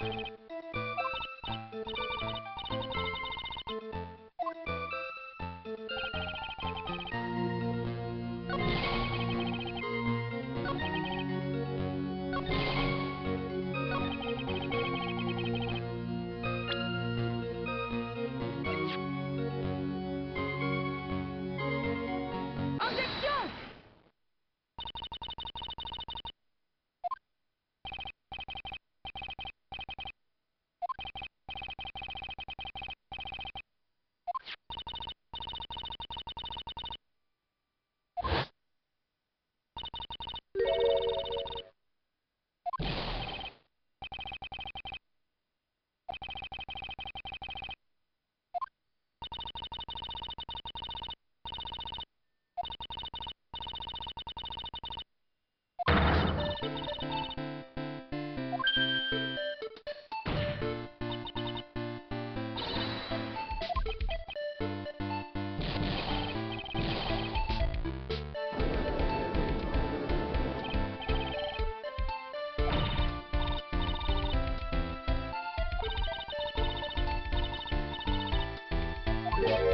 you Bye.